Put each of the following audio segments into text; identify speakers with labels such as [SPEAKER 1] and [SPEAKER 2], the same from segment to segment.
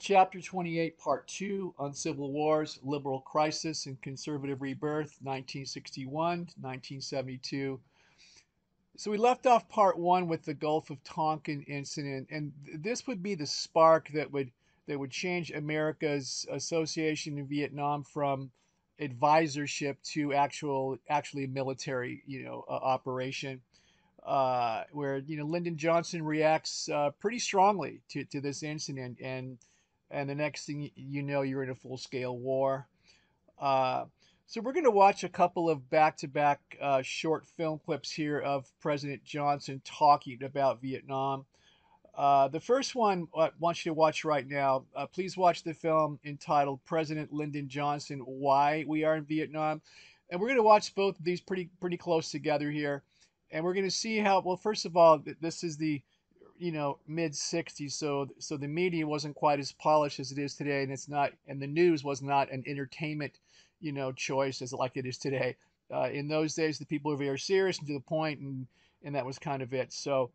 [SPEAKER 1] Chapter 28, Part 2 Uncivil Wars, Liberal Crisis and Conservative Rebirth, 1961 1972. So we left off Part 1 with the Gulf of Tonkin incident, and this would be the spark that would that would change America's association in Vietnam from advisorship to actual actually a military you know uh, operation uh, where you know Lyndon Johnson reacts uh, pretty strongly to, to this incident and and the next thing you know, you're in a full scale war. Uh, so we're going to watch a couple of back-to-back uh, short film clips here of President Johnson talking about Vietnam. Uh, the first one I want you to watch right now. Uh, please watch the film entitled President Lyndon Johnson: Why We Are in Vietnam, and we're going to watch both of these pretty pretty close together here, and we're going to see how. Well, first of all, this is the you know mid 60s so so the media wasn't quite as polished as it is today and it's not and the news was not an entertainment you know choice as like it is today uh, in those days the people were very serious and to the point and and that was kind of it so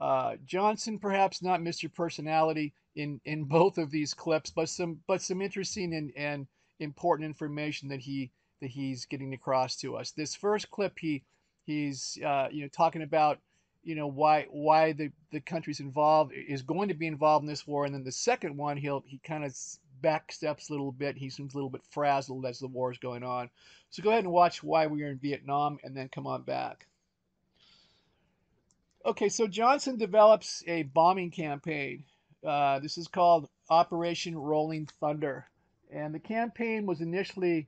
[SPEAKER 1] uh, Johnson perhaps not Mr. Personality in in both of these clips but some but some interesting and and important information that he that he's getting across to us this first clip he he's uh, you know talking about you know why why the the country's involved is going to be involved in this war. And then the second one he'll he kind of backsteps a little bit. He seems a little bit frazzled as the war is going on. So go ahead and watch why we are in vietnam and then come on back. Okay so johnson develops a bombing campaign. Uh, this is called operation rolling thunder. And the campaign was initially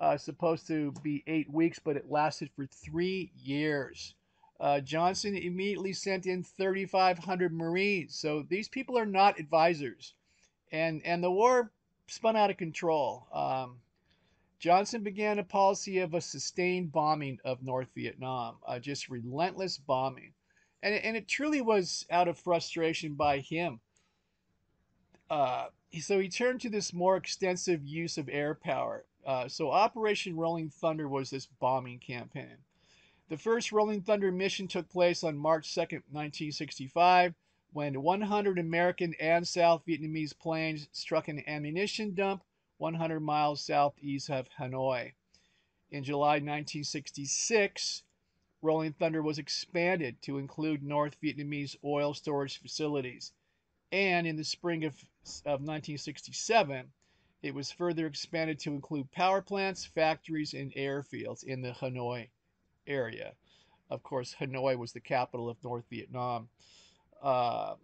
[SPEAKER 1] uh, supposed to be eight weeks but it lasted for three years uh, Johnson immediately sent in 3,500 Marines. So these people are not advisors. And, and the war spun out of control. Um, Johnson began a policy of a sustained bombing of North Vietnam, uh, just relentless bombing. And, and it truly was out of frustration by him. Uh, so he turned to this more extensive use of air power. Uh, so Operation Rolling Thunder was this bombing campaign. The first Rolling Thunder mission took place on March 2, 1965, when 100 American and South Vietnamese planes struck an ammunition dump 100 miles southeast of Hanoi. In July 1966, Rolling Thunder was expanded to include North Vietnamese oil storage facilities. And in the spring of, of 1967, it was further expanded to include power plants, factories, and airfields in the Hanoi area. Of course, Hanoi was the capital of North Vietnam. Uh,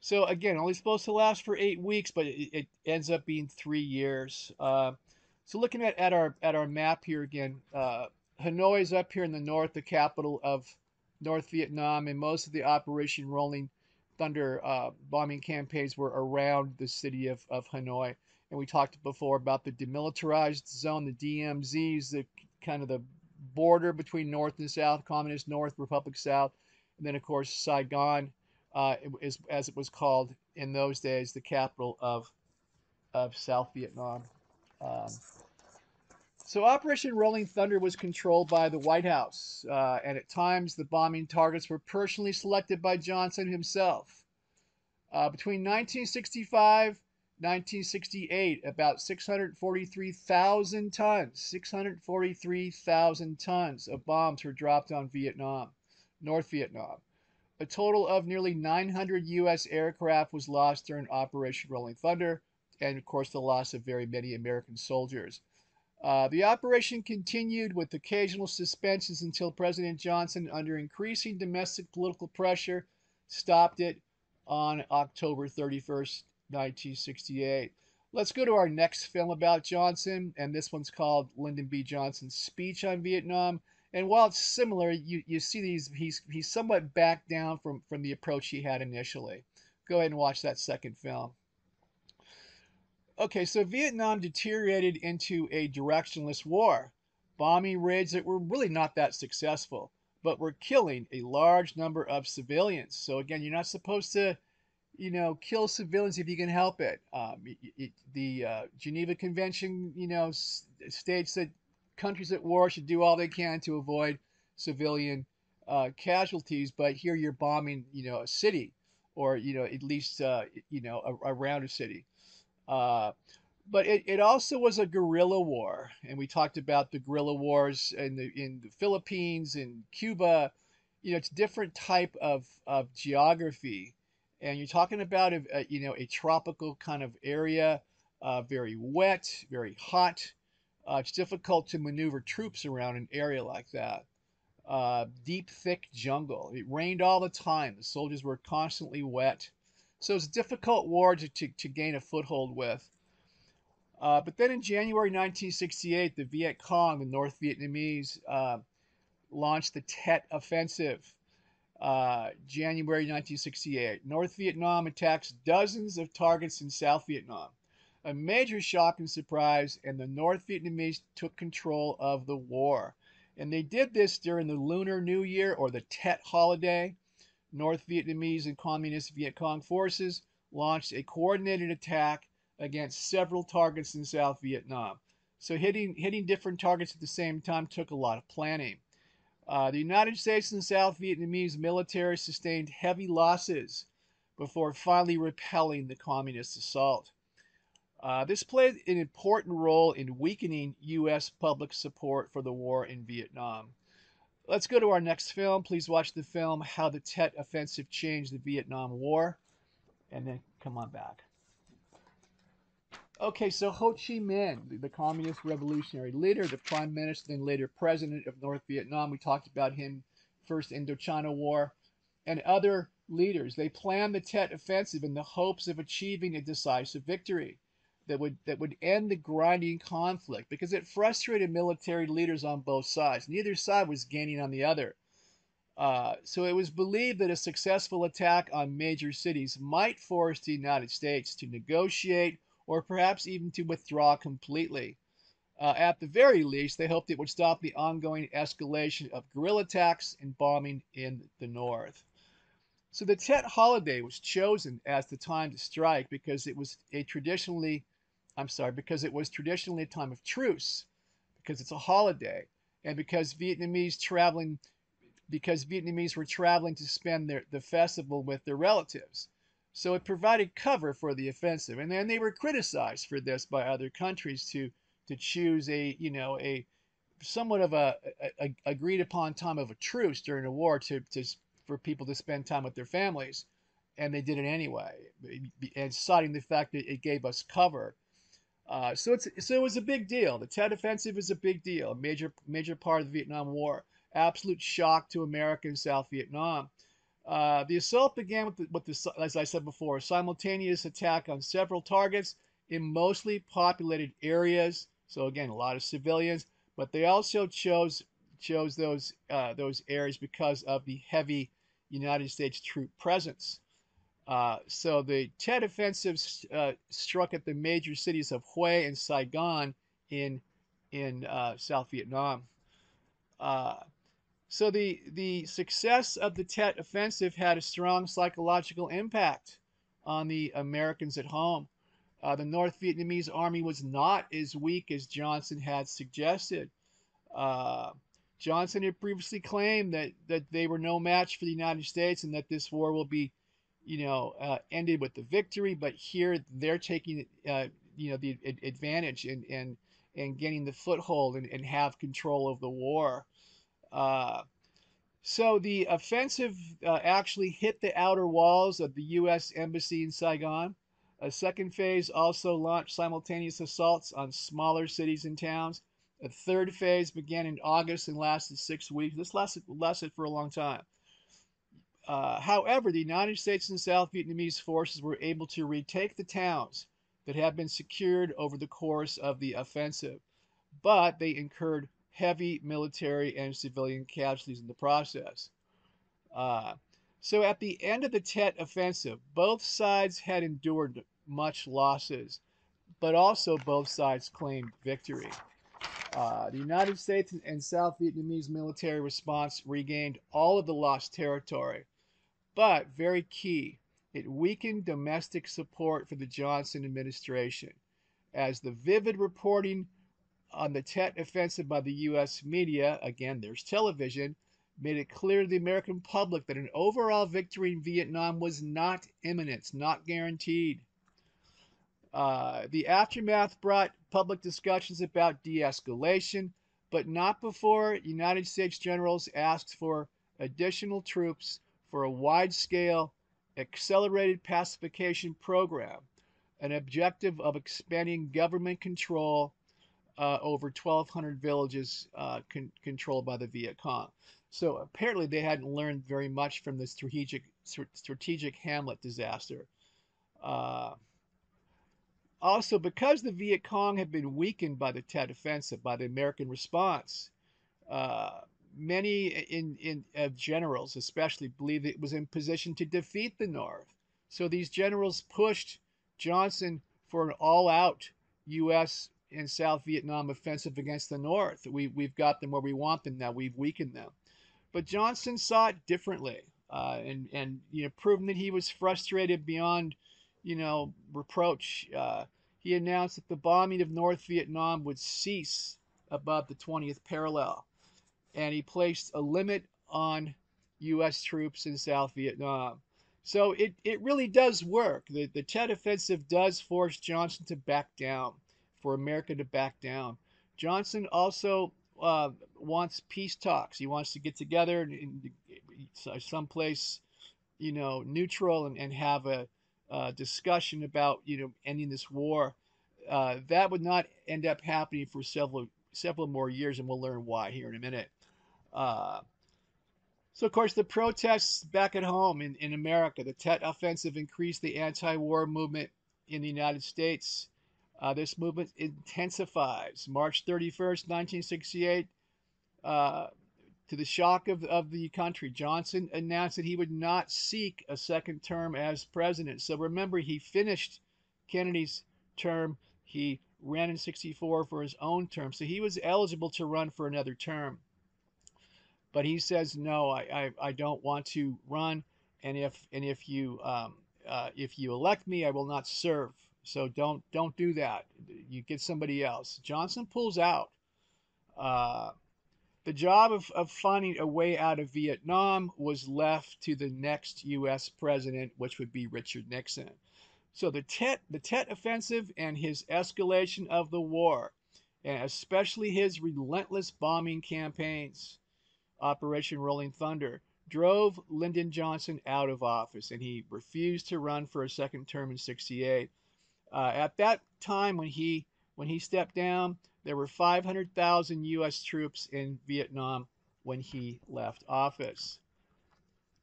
[SPEAKER 1] so again, only supposed to last for eight weeks, but it, it ends up being three years. Uh, so looking at, at our at our map here again, uh, Hanoi is up here in the north, the capital of North Vietnam, and most of the Operation Rolling Thunder uh, bombing campaigns were around the city of, of Hanoi. And we talked before about the demilitarized zone, the DMZs, the kind of the border between North and South, Communist North, Republic South, and then of course Saigon uh, is, as it was called in those days, the capital of of South Vietnam. Um, so Operation Rolling Thunder was controlled by the White House, uh, and at times the bombing targets were personally selected by Johnson himself. Uh, between 1965 1968, about 643,000 tons, 643,000 tons of bombs were dropped on Vietnam, North Vietnam. A total of nearly 900 U.S. aircraft was lost during Operation Rolling Thunder, and of course, the loss of very many American soldiers. Uh, the operation continued with occasional suspensions until President Johnson, under increasing domestic political pressure, stopped it on October 31st, 1968. Let's go to our next film about Johnson, and this one's called Lyndon B. Johnson's Speech on Vietnam. And while it's similar, you, you see these he's he's somewhat backed down from, from the approach he had initially. Go ahead and watch that second film. Okay, so Vietnam deteriorated into a directionless war. Bombing raids that were really not that successful, but were killing a large number of civilians. So again, you're not supposed to you know, kill civilians if you can help it. Um, it, it the uh, Geneva Convention, you know, s- states that countries at war should do all they can to avoid civilian uh, casualties. But here you're bombing, you know, a city, or you know, at least uh, you know, a, around a city. Uh, but it, it also was a guerrilla war, and we talked about the guerrilla wars in the in the Philippines and Cuba. You know, it's a different type of, of geography, and you're talking about a, a you know a tropical kind of area, uh, very wet, very hot. Uh, it's difficult to maneuver troops around an area like that. Uh, deep, thick jungle. It rained all the time. The soldiers were constantly wet. So it's a difficult war to, to, to gain a foothold with. Uh, but then in January 1968, the Viet Cong, the North Vietnamese, uh, launched the Tet Offensive. Uh, January 1968. North Vietnam attacks dozens of targets in South Vietnam. A major shock and surprise, and the North Vietnamese took control of the war. And they did this during the Lunar New Year or the Tet holiday. North Vietnamese and Communist Viet Cong forces launched a coordinated attack against several targets in South Vietnam. So hitting hitting different targets at the same time took a lot of planning. Uh, the United States and South Vietnamese military sustained heavy losses before finally repelling the communist assault. Uh, this played an important role in weakening U.S. public support for the war in Vietnam. Let's go to our next film. Please watch the film How the Tet Offensive Changed the Vietnam War, and then come on back. Okay, so Ho Chi Minh, the, communist revolutionary leader, the prime minister, then later president of North Vietnam, we talked about him first Indochina War, and other leaders. They planned the Tet Offensive in the hopes of achieving a decisive victory that would that would end the grinding conflict because it frustrated military leaders on both sides. Neither side was gaining on the other. Uh, so it was believed that a successful attack on major cities might force the United States to negotiate or perhaps even to withdraw completely. Uh, at the very least, they hoped it would stop the ongoing escalation of guerrilla attacks and bombing in the north. So the Tet holiday was chosen as the time to strike because it was a traditionally, I'm sorry, because it was traditionally a time of truce, because it's a holiday, and because Vietnamese traveling, because Vietnamese were traveling to spend their, the festival with their relatives. So it provided cover for the offensive. And then they were criticized for this by other countries to to choose a, you know, a somewhat of a, a, a agreed upon time of a truce during a war to, to for people to spend time with their families. And they did it anyway, and citing the fact that it gave us cover. Uh, so it's so it was a big deal. The Tet Offensive is a big deal, a major major part of the Vietnam War. Absolute shock to America and South Vietnam. Uh, the assault began with, the, with the, as I said before, a simultaneous attack on several targets in mostly populated areas. So again, a lot of civilians, but they also chose chose those uh, those areas because of the heavy United States troop presence. Uh, so the Tet offensive uh, struck at the major cities of Hue and Saigon in in uh, South Vietnam. So the, the success of the Tet offensive had a strong psychological impact on the Americans at home. Uh, the North Vietnamese army was not as weak as Johnson had suggested. Uh, Johnson had previously claimed that, that they were no match for the United States and that this war will be, you know, uh, ended with the victory. But here they're taking, uh, you know, the advantage and and and getting the foothold and, and have control of the war. Uh, so the offensive uh, actually hit the outer walls of the U.S. Embassy in Saigon. A second phase also launched simultaneous assaults on smaller cities and towns. A third phase began in August and lasted six weeks. This lasted, lasted for a long time. Uh, however, the United States and South Vietnamese forces were able to retake the towns that had been secured over the course of the offensive, but they incurred heavy military and civilian casualties in the process. Uh, so at the end of the Tet offensive, both sides had endured much losses, but also both sides claimed victory. Uh, the United States and South Vietnamese military response regained all of the lost territory, but very key, it weakened domestic support for the Johnson administration, as the vivid reporting on the Tet offensive by the U.S. media, again, there's television, made it clear to the American public that an overall victory in Vietnam was not imminent, not guaranteed. Uh, the aftermath brought public discussions about de escalation, but not before United States generals asked for additional troops for a wide scale, accelerated pacification program, an objective of expanding government control uh, over 1,200 villages uh, con- controlled by the Viet Cong. So apparently they hadn't learned very much from the strategic strategic Hamlet disaster. Uh, also, because the Viet Cong had been weakened by the Tet Offensive, by the American response, uh, many in, in uh, generals, especially, believed it was in position to defeat the North. So these generals pushed Johnson for an all-out U.S. and South Vietnam offensive against the North. We, we've got them where we want them now. We've weakened them. But Johnson saw it differently, uh, and and you know, proven that he was frustrated beyond, you know, reproach. Uh, he announced that the bombing of North Vietnam would cease above the 20th parallel, and he placed a limit on U.S. troops in South Vietnam. So it, it really does work. The, the Tet Offensive does force Johnson to back down, for America to back down. Johnson also uh, wants peace talks. He wants to get together in, in someplace, you know, neutral and, and have a, a, discussion about, you know, ending this war. Uh, that would not end up happening for several several more years, and we'll learn why here in a minute. Uh, so, of course, the protests back at home in, in America, the Tet Offensive increased the anti war movement in the United States. Uh, this movement intensifies. March 31st, 1968, uh, to the shock of, of the country, Johnson announced that he would not seek a second term as president. So remember, he finished Kennedy's term. He ran in 64 for his own term. So he was eligible to run for another term. But he says, no, I, I, I don't want to run. And if, and if you, um, uh, if you elect me, I will not serve. So don't don't do that. You get somebody else. Johnson pulls out. Uh, the job of, of finding a way out of Vietnam was left to the next U.S. president, which would be Richard Nixon. So the Tet the Tet offensive and his escalation of the war, and especially his relentless bombing campaigns, Operation Rolling Thunder, drove Lyndon Johnson out of office, and he refused to run for a second term in '68. Uh, at that time, when he when he stepped down, there were 500,000 U.S. troops in Vietnam when he left office.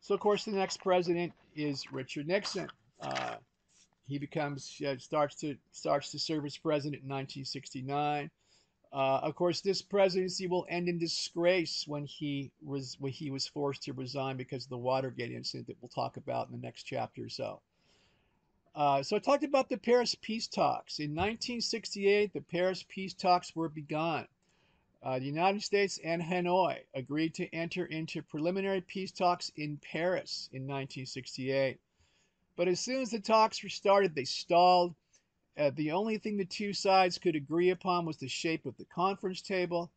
[SPEAKER 1] So, of course, the next president is Richard Nixon. Uh, he becomes uh, starts to starts to serve as president in 1969. Uh, of course, this presidency will end in disgrace when he was when he was forced to resign because of the Watergate incident that we'll talk about in the next chapter or so. Uh, so I talked about the Paris peace talks. In 1968, the Paris peace talks were begun. Uh, the United States and Hanoi agreed to enter into preliminary peace talks in Paris in 1968. But as soon as the talks were started, they stalled. Uh, the only thing the two sides could agree upon was the shape of the conference table.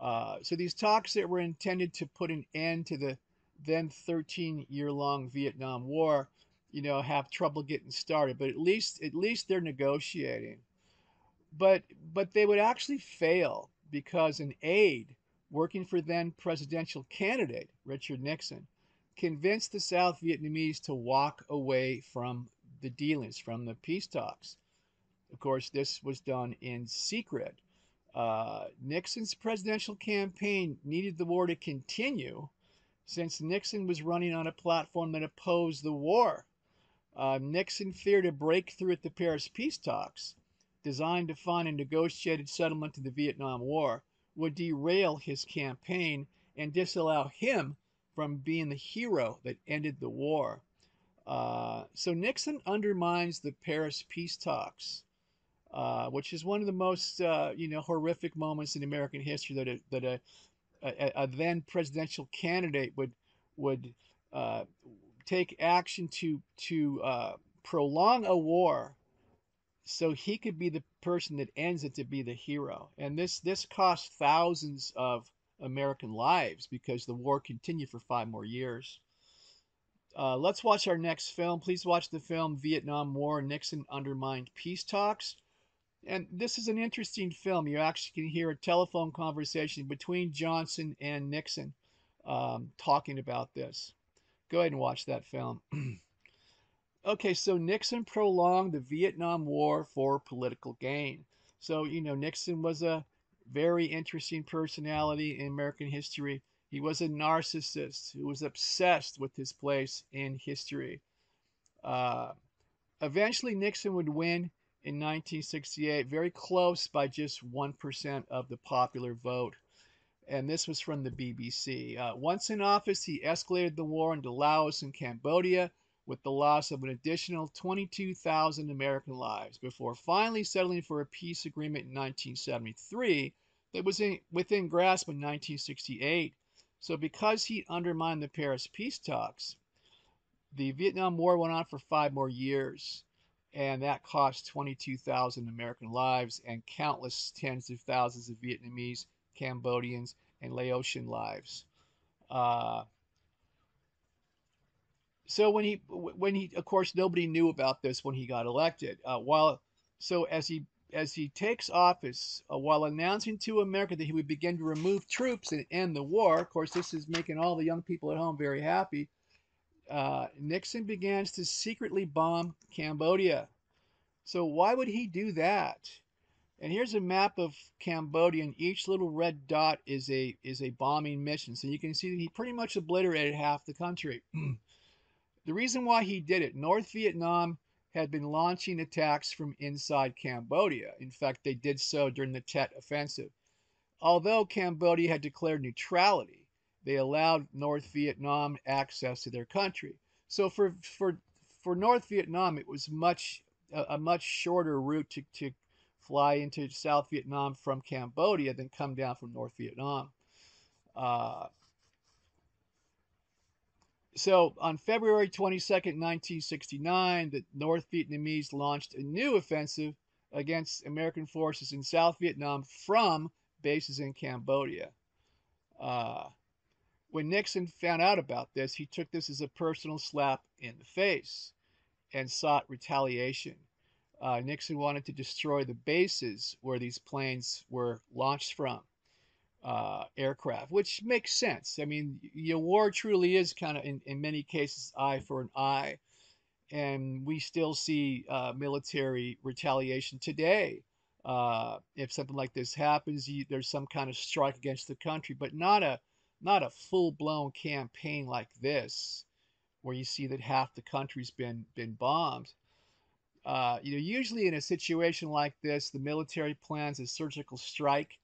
[SPEAKER 1] Uh, so these talks that were intended to put an end to the then 13 year long Vietnam War you know, have trouble getting started. But at least at least they're negotiating. But but they would actually fail because an aide working for then presidential candidate Richard Nixon convinced the South Vietnamese to walk away from the dealings, from the peace talks. Of course, this was done in secret. Uh, Nixon's presidential campaign needed the war to continue since Nixon was running on a platform that opposed the war. Uh, Nixon feared a breakthrough at the Paris peace talks, designed to find a negotiated settlement to the Vietnam War, would derail his campaign and disallow him from being the hero that ended the war. Uh, so Nixon undermines the Paris peace talks, uh, which is one of the most uh, you know horrific moments in American history that a, that a, a, a then presidential candidate would would uh, take action to to uh, prolong a war so he could be the person that ends it to be the hero and this this cost thousands of american lives because the war continued for five more years Uh, let's watch our next film. Please watch the film Vietnam War Nixon Undermined Peace Talks. And this is an interesting film. You actually can hear a telephone conversation between Johnson and Nixon um, talking about this. Go ahead and watch that film. okay, so Nixon prolonged the Vietnam War for political gain. So, you know, Nixon was a very interesting personality in American history. He was a narcissist who was obsessed with his place in history. Uh, eventually, Nixon would win in 1968, very close by just 1% of the popular vote. And this was from the BBC. Uh, once in office, he escalated the war into Laos and Cambodia with the loss of an additional 22,000 American lives before finally settling for a peace agreement in 1973 that was in, within grasp in 1968. So, because he undermined the Paris peace talks, the Vietnam War went on for five more years, and that cost 22,000 American lives and countless tens of thousands of Vietnamese, Cambodians, and Laotian lives. Uh, so when he, when he, of course, nobody knew about this when he got elected. Uh, while so as he as he takes office, uh, while announcing to America that he would begin to remove troops and end the war, of course, this is making all the young people at home very happy. Uh, Nixon begins to secretly bomb Cambodia. So, why would he do that? And here's a map of Cambodia, and each little red dot is a is a bombing mission. So you can see that he pretty much obliterated half the country. the reason why he did it, North Vietnam had been launching attacks from inside Cambodia. In fact, they did so during the Tet Offensive. Although Cambodia had declared neutrality, they allowed North Vietnam access to their country. So for for for North Vietnam, it was much a, a much shorter route to, to fly into South Vietnam from Cambodia than come down from North Vietnam. Uh, so on February 22nd, 1969, the North Vietnamese launched a new offensive against American forces in South Vietnam from bases in Cambodia. Uh, when Nixon found out about this, he took this as a personal slap in the face and sought retaliation. Uh, Nixon wanted to destroy the bases where these planes were launched from uh, aircraft, which makes sense. I mean, your war truly is kind of, in, in many cases, eye for an eye. And we still see uh, military retaliation today. Uh, if something like this happens, you, there's some kind of strike against the country, but not a not a full-blown campaign like this, where you see that half the country's been been bombed. Uh, you know, usually in a situation like this, the military plans a surgical strike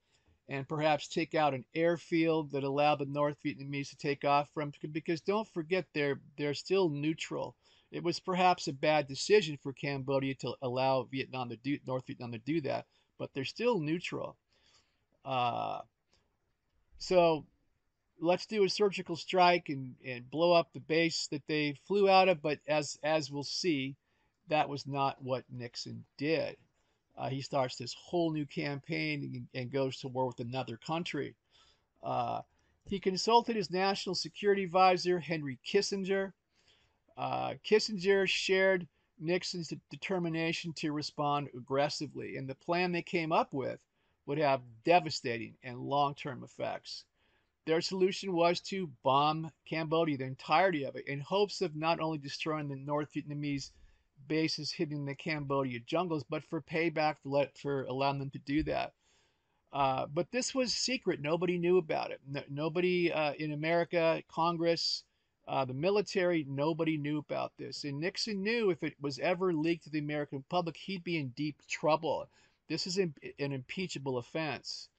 [SPEAKER 1] and perhaps take out an airfield that allowed the North Vietnamese to take off from. Because don't forget, they're they're still neutral. It was perhaps a bad decision for Cambodia to allow Vietnam to do North Vietnam to do that, but they're still neutral. Uh, so let's do a surgical strike and, and blow up the base that they flew out of. But as as we'll see, that was not what Nixon did. Uh, he starts this whole new campaign and, goes to war with another country. Uh, he consulted his national security advisor, Henry Kissinger. Uh, Kissinger shared Nixon's determination to respond aggressively, and the plan they came up with would have devastating and long term effects. Their solution was to bomb Cambodia, the entirety of it, in hopes of not only destroying the North Vietnamese bases in the Cambodia jungles, but for payback for, let, for allowing them to do that. Uh, but this was secret. Nobody knew about it. No, nobody uh, in America, Congress, uh, the military, nobody knew about this. And Nixon knew if it was ever leaked to the American public, he'd be in deep trouble. This is an impeachable offense.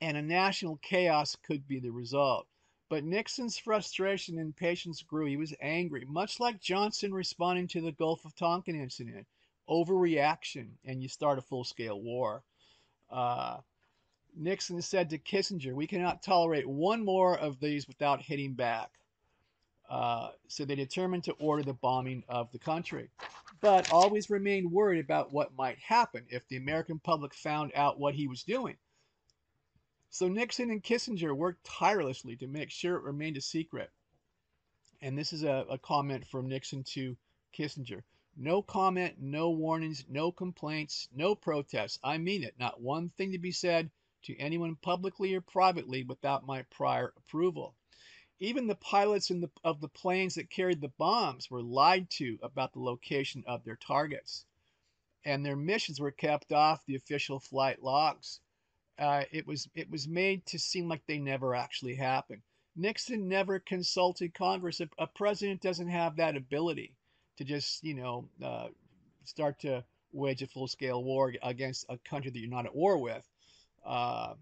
[SPEAKER 1] And a national chaos could be the result. But Nixon's frustration and impatience grew. He was angry, much like Johnson responding to the Gulf of Tonkin incident. Overreaction, and you start a full scale war. Uh, Nixon said to Kissinger, We cannot tolerate one more of these without hitting back. Uh, so they determined to order the bombing of the country, but always remained worried about what might happen if the American public found out what he was doing. So Nixon and Kissinger worked tirelessly to make sure it remained a secret. And this is a, a comment from Nixon to Kissinger. No comment, no warnings, no complaints, no protests. I mean it. Not one thing to be said to anyone publicly or privately without my prior approval. Even the pilots the, of the planes that carried the bombs were lied to about the location of their targets, and their missions were kept off the official flight logs. Uh, it was it was made to seem like they never actually happened. Nixon never consulted Congress. A, a president doesn't have that ability to just you know uh, start to wage a full-scale war against a country that you're not at war with. Uh,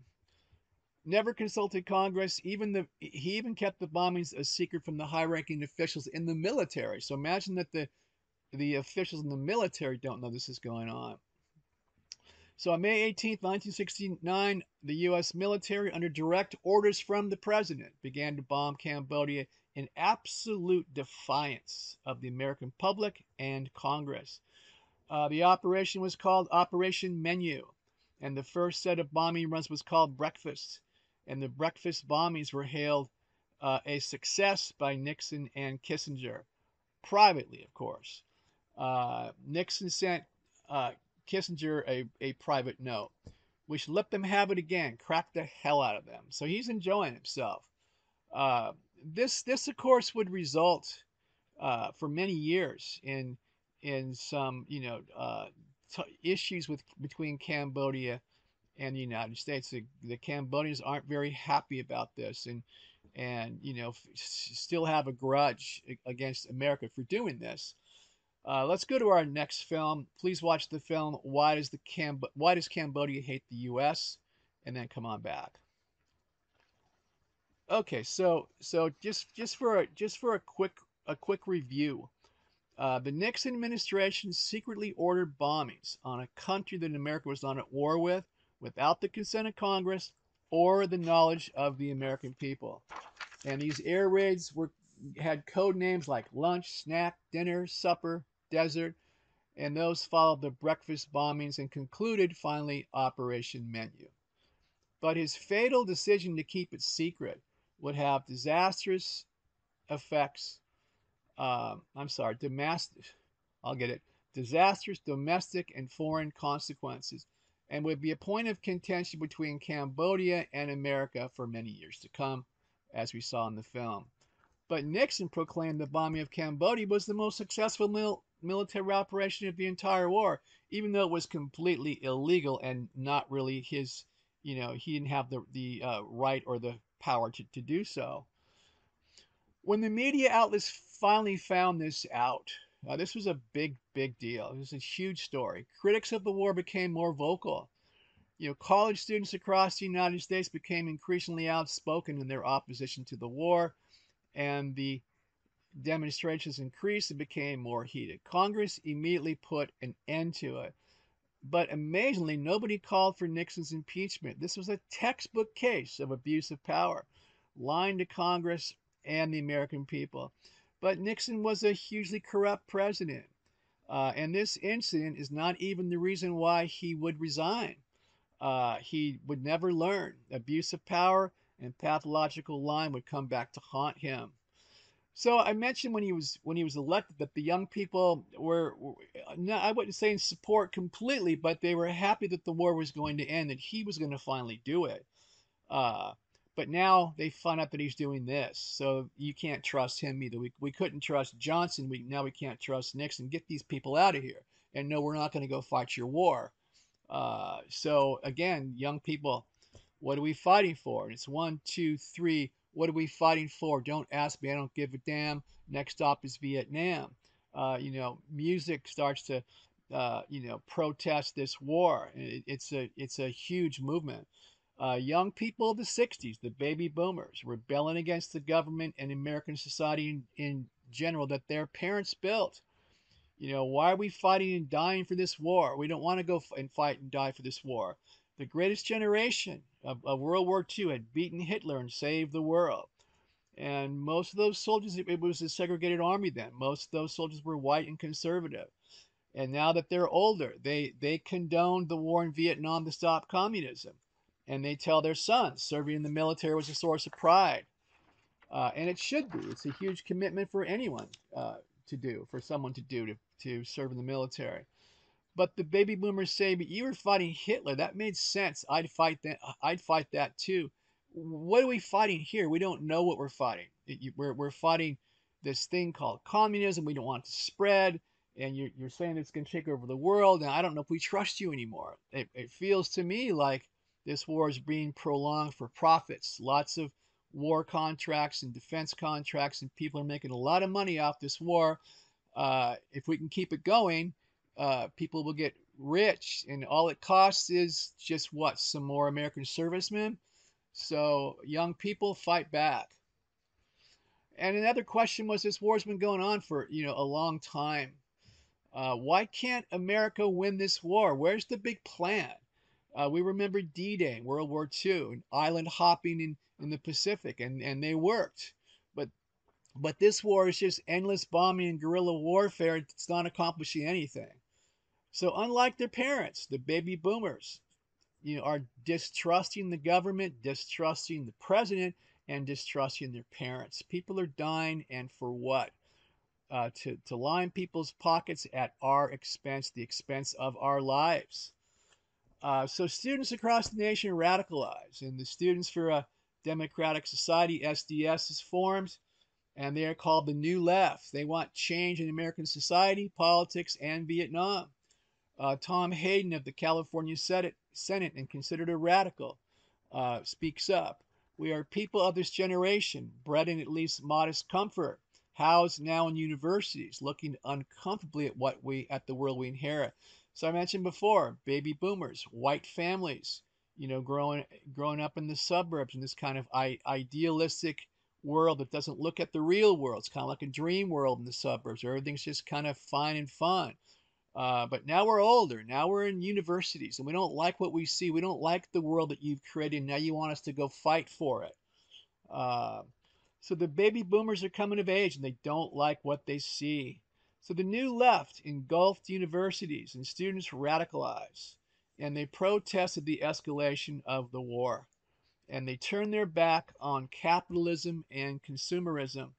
[SPEAKER 1] never consulted Congress. Even the he even kept the bombings a secret from the high-ranking officials in the military. So imagine that the the officials in the military don't know this is going on. So on May 18, 1969, the U.S. military, under direct orders from the president, began to bomb Cambodia in absolute defiance of the American public and Congress. Uh, the operation was called Operation Menu, and the first set of bombing runs was called Breakfast and the breakfast bombings were hailed uh, a success by Nixon and Kissinger, privately, of course. Uh, Nixon sent uh, Kissinger a, a private note. We should let them have it again, crack the hell out of them. So he's enjoying himself. Uh, this, this of course, would result uh, for many years in in some, you know, uh, issues with between Cambodia and the United States. The, the Cambodians aren't very happy about this, and and you know still have a grudge against America for doing this. Uh, let's go to our next film. Please watch the film "Why Does the Cam Why Does Cambodia Hate the U.S." and then come on back. Okay, so so just just for a, just for a quick a quick review. Uh, the Nixon administration secretly ordered bombings on a country that America was not at war with without the consent of Congress or the knowledge of the American people. And these air raids were had code names like lunch, snack, dinner, supper, dessert, and those followed the breakfast bombings and concluded finally Operation Menu. But his fatal decision to keep it secret would have disastrous effects. Uh, I'm sorry, domestic. I'll get it. Disastrous domestic and foreign consequences and would be a point of contention between Cambodia and America for many years to come, as we saw in the film. But Nixon proclaimed the bombing of Cambodia was the most successful military operation of the entire war, even though it was completely illegal and not really his, you know, he didn't have the, the uh, right or the power to, to do so. When the media outlets finally found this out, uh, this was a big, big deal. It was a huge story. Critics of the war became more vocal. You know, college students across the United States became increasingly outspoken in their opposition to the war, and the demonstrations increased and became more heated. Congress immediately put an end to it. But amazingly, nobody called for Nixon's impeachment. This was a textbook case of abuse of power, lying to Congress and the American people. But Nixon was a hugely corrupt president. Uh, and this incident is not even the reason why he would resign. Uh, he would never learn. Abuse of power and pathological lying would come back to haunt him. So I mentioned when he was when he was elected that the young people were, were I wouldn't say in support completely, but they were happy that the war was going to end, that he was going to finally do it. Uh, but now they find out that he's doing this. So you can't trust him either. We, we couldn't trust Johnson. We now we can't trust Nixon. Get these people out of here. And no, we're not going to go fight your war. Uh, so again, young people, what are we fighting for? And it's one, two, three. What are we fighting for? Don't ask me. I don't give a damn. Next stop is Vietnam. Uh, you know, music starts to, uh, you know, protest this war. It, it's a it's a huge movement. Uh, young people of the 60s, the baby boomers, rebelling against the government and American society in, in general that their parents built. You know, why are we fighting and dying for this war? We don't want to go and fight and die for this war. The greatest generation of, of World War II had beaten Hitler and saved the world. And most of those soldiers, it was a segregated army then. Most of those soldiers were white and conservative. And now that they're older, they, they condoned the war in Vietnam to stop communism and they tell their sons serving in the military was a source of pride. Uh, and it should be. It's a huge commitment for anyone uh, to do, for someone to do, to, to serve in the military. But the baby boomers say, but you were fighting Hitler. That made sense. I'd fight that. I'd fight that too. What are we fighting here? We don't know what we're fighting. We're, we're fighting this thing called communism. We don't want it to spread. And you're, you're saying it's going to take over the world. And I don't know if we trust you anymore. It, it feels to me like this war is being prolonged for profits. Lots of war contracts and defense contracts, and people are making a lot of money off this war. Uh, if we can keep it going, uh, people will get rich, and all it costs is just what some more American servicemen. So young people fight back. And another question was: This war's been going on for you know a long time. Uh, why can't America win this war? Where's the big plan? Uh, we remember D-Day, World War II, and island hopping in, in the Pacific, and, and they worked. But but this war is just endless bombing and guerrilla warfare. It's not accomplishing anything. So unlike their parents, the baby boomers, you know, are distrusting the government, distrusting the president, and distrusting their parents. People are dying, and for what? Uh, to, to line people's pockets at our expense, the expense of our lives. Uh, so students across the nation radicalize, and the Students for a Democratic Society, SDS, is formed, and they are called the New Left. They want change in American society, politics, and Vietnam. Uh, Tom Hayden of the California Senate, Senate and considered a radical, uh, speaks up. We are people of this generation, bred in at least modest comfort, housed now in universities, looking uncomfortably at what we at the world we inherit. So I mentioned before, baby boomers, white families, you know, growing growing up in the suburbs in this kind of I- idealistic world that doesn't look at the real world. It's kind of like a dream world in the suburbs where everything's just kind of fine and fun. Uh, but now we're older. Now we're in universities, and we don't like what we see. We don't like the world that you've created. Now you want us to go fight for it. Uh, so the baby boomers are coming of age, and they don't like what they see. So the new left engulfed universities, and students radicalized, and they protested the escalation of the war, and they turned their back on capitalism and consumerism.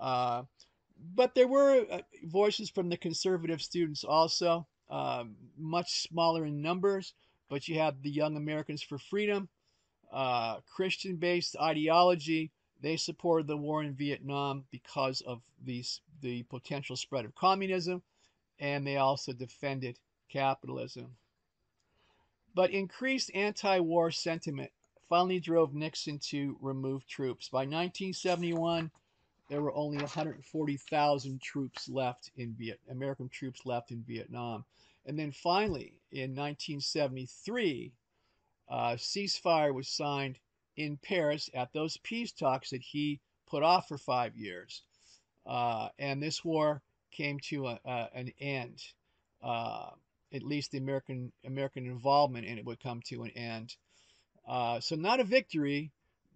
[SPEAKER 1] Uh, but there were uh, voices from the conservative students also, um, much smaller in numbers. But you had the Young Americans for Freedom, uh, Christian based ideology. They supported the war in Vietnam because of these, the potential spread of communism, and they also defended capitalism. But increased anti war sentiment finally drove Nixon to remove troops. By 1971, there were only 140,000 troops left in Viet American troops left in Vietnam. And then finally, in 1973, uh, ceasefire was signed in Paris at those peace talks that he put off for five years. Uh, and this war came to a, a, an end. Uh, at least the American American involvement in it would come to an end. Uh, so not a victory,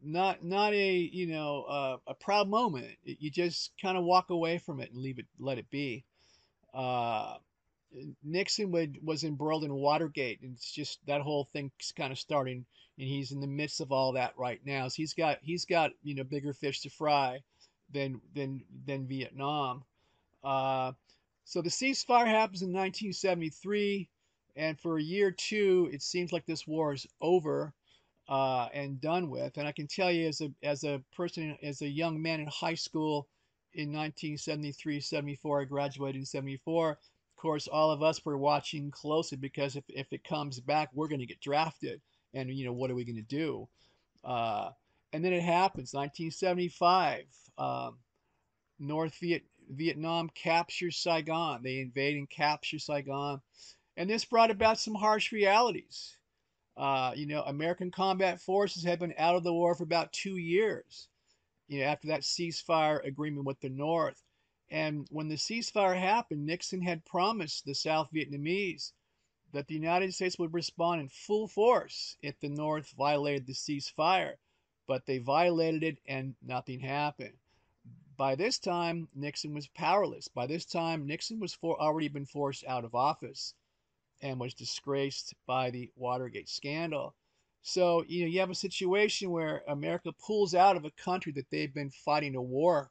[SPEAKER 1] not not a you know uh, a proud moment. You just kind of walk away from it and leave it, let it be. Uh, Nixon would, was embroiled in Watergate, and it's just that whole thing's kind of starting, and he's in the midst of all that right now. So he's got he's got you know bigger fish to fry than than than Vietnam. Uh, so the ceasefire happens in 1973, and for a year or two, it seems like this war is over uh, and done with. And I can tell you, as a as a person, as a young man in high school in 1973, 74, I graduated in 74. Of course, all of us were watching closely because if, if it comes back, we're going to get drafted. And, you know, what are we going to do? Uh, and then it happens, 1975. Um, North Viet, Vietnam captures Saigon. They invade and capture Saigon. And this brought about some harsh realities. Uh, you know, American combat forces had been out of the war for about two years, you know, after that ceasefire agreement with the North. And when the ceasefire happened, Nixon had promised the South Vietnamese that the United States would respond in full force if the North violated the ceasefire. But they violated it and nothing happened. By this time, Nixon was powerless. By this time, Nixon was for, already been forced out of office and was disgraced by the Watergate scandal. So, you know, you have a situation where America pulls out of a country that they've been fighting a war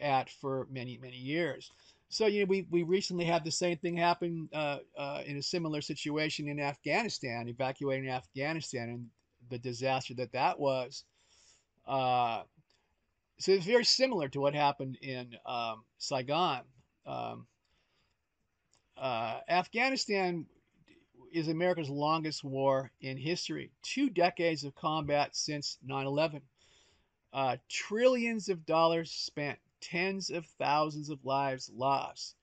[SPEAKER 1] at for many, many years. So, you know, we, we recently had the same thing happen uh, uh, in a similar situation in Afghanistan, evacuating Afghanistan and the disaster that that was. Uh, so it's very similar to what happened in um, Saigon. Um, uh, Afghanistan is America's longest war in history. Two decades of combat since 9 11. Uh, trillions of dollars spent, tens of thousands of lives lost.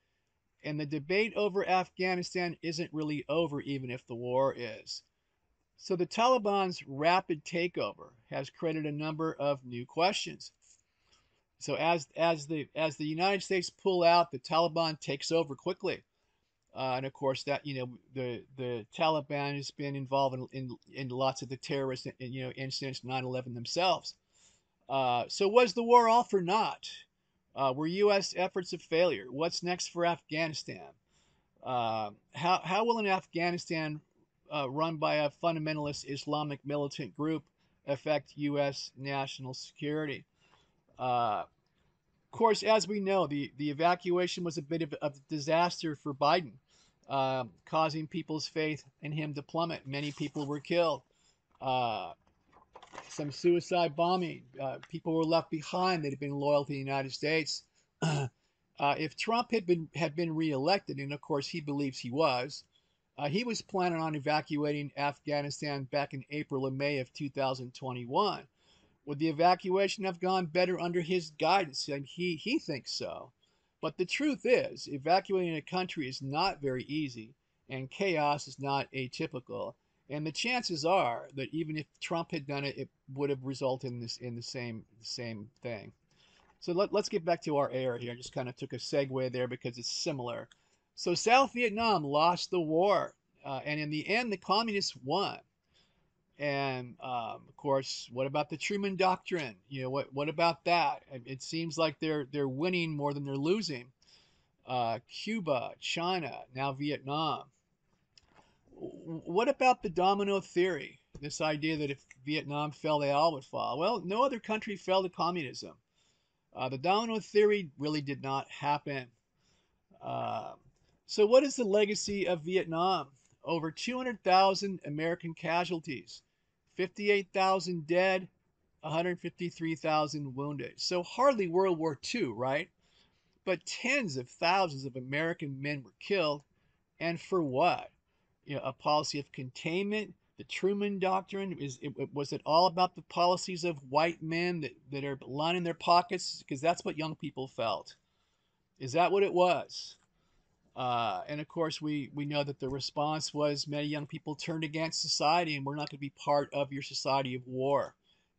[SPEAKER 1] And the debate over Afghanistan isn't really over, even if the war is. So the Taliban's rapid takeover has created a number of new questions. So as as the as the United States pull out, the Taliban takes over quickly. Uh, and of course, that you know the the Taliban has been involved in in, in lots of the terrorist you know incidents, 9/11 themselves. Uh, so was the war all for naught? Uh, were U.S. efforts a failure? What's next for Afghanistan? Uh, how how will an Afghanistan uh, run by a fundamentalist Islamic militant group affect U.S. national security? Of course, as we know, the, the evacuation was a bit of a disaster for Biden, uh, causing people's faith in him to plummet. Many people were killed. Uh, some suicide bombing. Uh, people were left behind that had been loyal to the United States. Uh, if Trump had been had been reelected, and of course he believes he was, uh, he was planning on evacuating Afghanistan back in April and May of 2021. Would the evacuation have gone better under his guidance? And he, he thinks so. But the truth is, evacuating a country is not very easy, and chaos is not atypical. And the chances are that even if Trump had done it, it would have resulted in this in the same same thing. So let, us get back to our era here. I just kind of took a segue there because it's similar. So South Vietnam lost the war, uh, and in the end, the communists won. And um, of course, what about the Truman Doctrine? You know, what what about that? It seems like they're they're winning more than they're losing. Uh, Cuba, China, now Vietnam. What about the domino theory? This idea that if Vietnam fell, they all would fall. Well, no other country fell to communism. Uh, the domino theory really did not happen. Uh, so, what is the legacy of Vietnam? Over 200,000 American casualties. 58,000 dead, 153,000 wounded. So hardly World War II, right? But tens of thousands of American men were killed. And for what? You know, a policy of containment, the Truman Doctrine? Is it, was it all about the policies of white men that, that are lining their pockets? Because that's what young people felt. Is that what it was? Uh, and of course, we, we know that the response was many young people turned against society and we're not going to be part of your society of war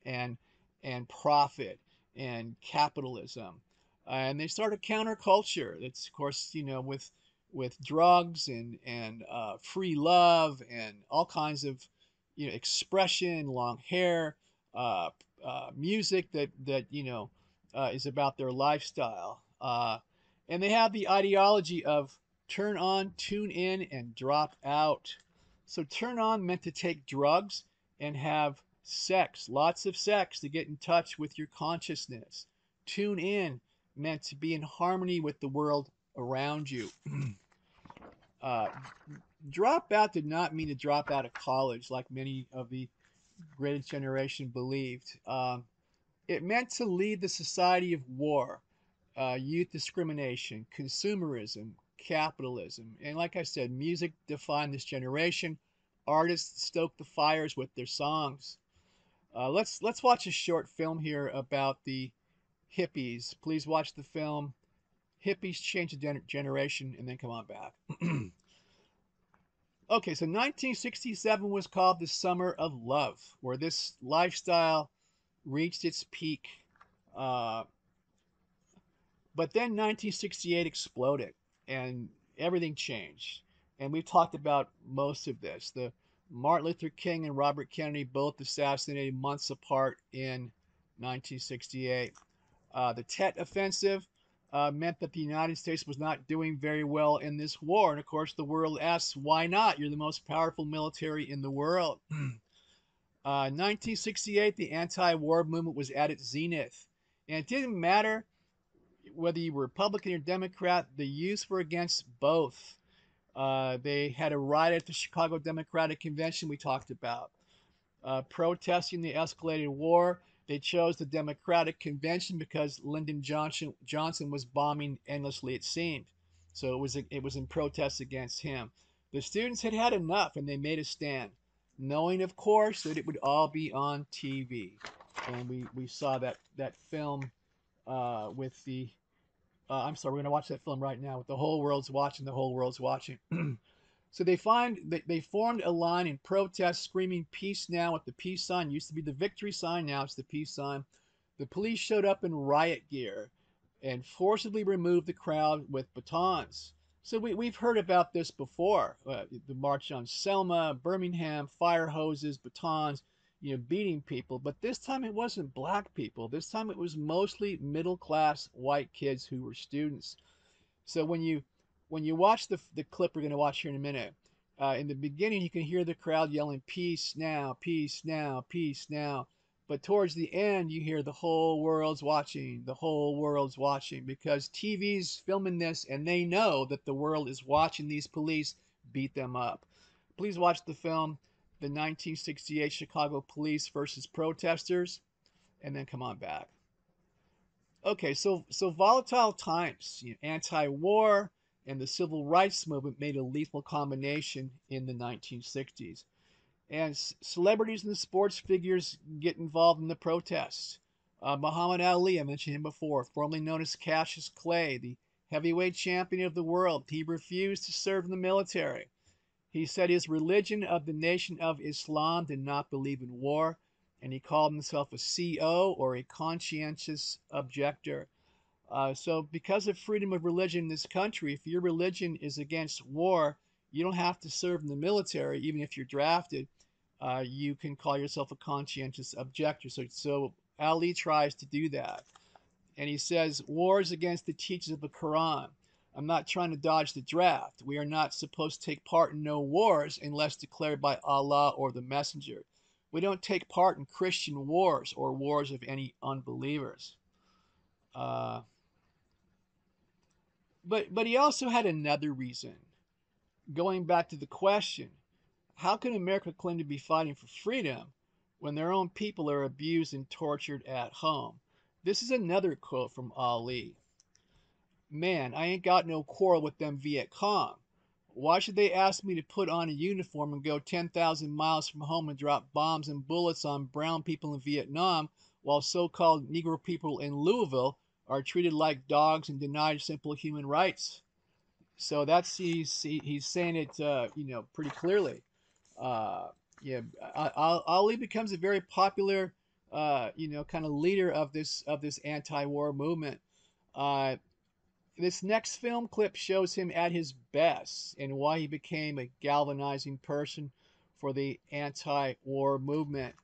[SPEAKER 1] and, and profit and capitalism. Uh, and they started counterculture. That's, of course, you know, with, with drugs and, and uh, free love and all kinds of you know, expression, long hair, uh, uh, music that, that you know, uh, is about their lifestyle. And they have the ideology of turn on, tune in, and drop out. So turn on meant to take drugs and have sex, lots of sex to get in touch with your consciousness. Tune in meant to be in harmony with the world around you. uh, drop out did not mean to drop out of college like many of the greatest generation believed. Um, it meant to lead the society of war, uh, youth discrimination, consumerism, capitalism. And like I said, music defined this generation. Artists stoked the fires with their songs. Uh, let's let's watch a short film here about the hippies. Please watch the film. Hippies change the generation, and then come on back. okay, so 1967 was called the Summer of Love, where this lifestyle reached its peak. Uh, but then 1968 exploded and everything changed. And we've talked about most of this. The Martin Luther King and Robert Kennedy both assassinated months apart in 1968. Uh, the Tet Offensive uh, meant that the United States was not doing very well in this war. And of course, the world asks, why not? You're the most powerful military in the world. Uh, 1968, the anti-war movement was at its zenith, and it didn't matter whether you were Republican or Democrat. The youth were against both. Uh, they had a riot at the Chicago Democratic Convention we talked about, uh, protesting the escalated war. They chose the Democratic Convention because Lyndon Johnson Johnson was bombing endlessly. It seemed, so it was it was in protest against him. The students had had enough, and they made a stand knowing, of course, that it would all be on TV. And we, we saw that, that film uh, with the, uh, I'm sorry, we're going to watch that film right now with the whole world's watching, the whole world's watching. so they find, they, they formed a line in protest screaming peace now with the peace sign. Used to be the victory sign, now it's the peace sign. The police showed up in riot gear and forcibly removed the crowd with batons. So we, we've heard about this before. Uh, the march on Selma, Birmingham, fire hoses, batons, you know, beating people. But this time it wasn't black people. This time it was mostly middle class white kids who were students. So when you when you watch the, the clip we're going to watch here in a minute, uh, in the beginning you can hear the crowd yelling, peace now, peace now, peace now. But towards the end, you hear the whole world's watching, the whole world's watching, because TV's filming this and they know that the world is watching these police beat them up. Please watch the film, The 1968 Chicago Police versus Protesters, and then come on back. Okay, so so volatile times, you know, anti-war and the civil rights movement made a lethal combination in the 1960s and celebrities and sports figures get involved in the protests. Uh, Muhammad Ali, I mentioned him before, formerly known as Cassius Clay, the heavyweight champion of the world. He refused to serve in the military. He said his religion of the Nation of Islam did not believe in war, and he called himself a CO or a conscientious objector. Uh, so, because of freedom of religion in this country, if your religion is against war, you don't have to serve in the military, even if you're drafted uh, you can call yourself a conscientious objector. So, so Ali tries to do that. And he says, wars against the teachings of the Quran. I'm not trying to dodge the draft. We are not supposed to take part in no wars unless declared by Allah or the Messenger. We don't take part in Christian wars or wars of any unbelievers. Uh, but but he also had another reason. Going back to the question, how can America claim to be fighting for freedom when their own people are abused and tortured at home? This is another quote from Ali. Man, I ain't got no quarrel with them Viet Cong. Why should they ask me to put on a uniform and go 10,000 miles from home and drop bombs and bullets on brown people in Vietnam while so called Negro people in Louisville are treated like dogs and denied simple human rights? So that's he's he's saying it uh, you know pretty clearly uh, yeah, Ali becomes a very popular, uh, you know, kind of leader of this of this anti-war movement. Uh, this next film clip shows him at his best and why he became a galvanizing person for the anti-war movement.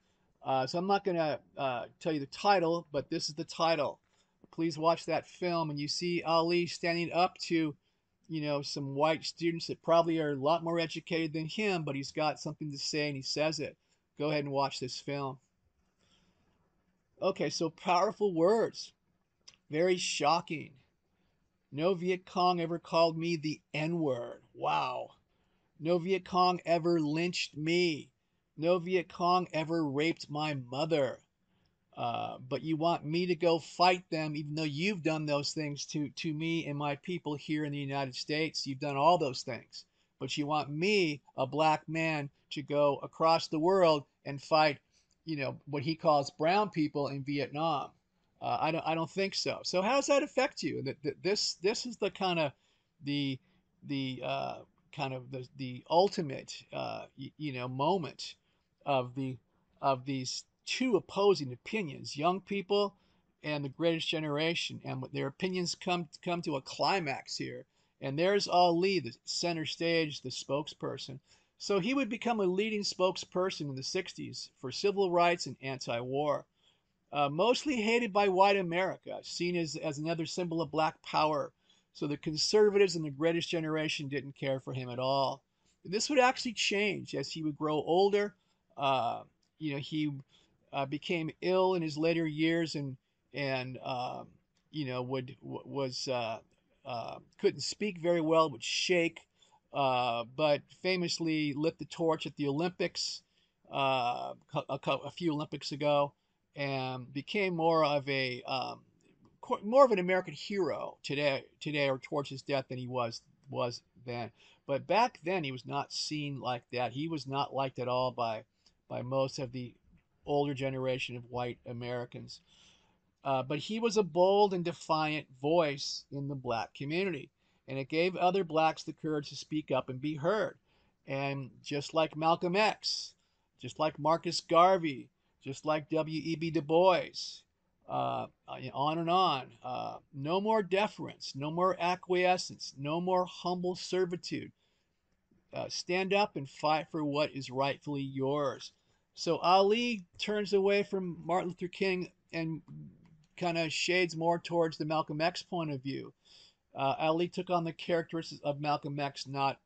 [SPEAKER 1] Uh, so I'm not going to uh, tell you the title, but this is the title. Please watch that film, and you see Ali standing up to you know, some white students that probably are a lot more educated than him, but he's got something to say and he says it. Go ahead and watch this film. Okay, so powerful words. Very shocking. No Viet Cong ever called me the N word. Wow. No Viet Cong ever lynched me. No Viet Cong ever raped my mother. Uh, but you want me to go fight them, even though you've done those things to, to me and my people here in the United States. You've done all those things. But you want me, a black man, to go across the world and fight, you know, what he calls brown people in Vietnam. Uh, I don't, I don't think so. So how does that affect you? That this, this is the kind of the, the uh, kind of the, the ultimate, uh, you, know, moment of the, of these two opposing opinions young people and the greatest generation and their opinions come come to a climax here and there's ali the center stage the spokesperson so he would become a leading spokesperson in the 60s for civil rights and anti-war uh, mostly hated by white america seen as, as another symbol of black power. So the conservatives and the greatest generation didn't care for him at all. This would actually change as he would grow older. Uh, you know, he uh, became ill in his later years and and um, you know would was uh, uh, couldn't speak very well, would shake, uh, but famously lit the torch at the Olympics a, a, few Olympics ago, and became more of a um, more of an American hero today today or towards his death than he was was then. But back then he was not seen like that. He was not liked at all by by most of the older generation of white Americans. Uh, but he was a bold and defiant voice in the black community, and it gave other blacks the courage to speak up and be heard. And just like Malcolm X, just like Marcus Garvey, just like W.E.B. Du Bois, uh, on and on. Uh, no more deference, no more acquiescence, no more humble servitude. Uh, stand up and fight for what is rightfully yours. So Ali turns away from Martin Luther King and kind of shades more towards the Malcolm X point of view. Uh, Ali took on the characteristics of Malcolm X, not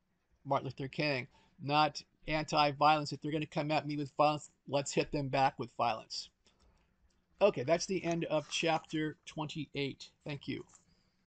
[SPEAKER 1] Martin Luther King, not anti violence. If they're going to come at me with violence, let's hit them back with violence. Okay, that's the end of chapter 28. Thank you.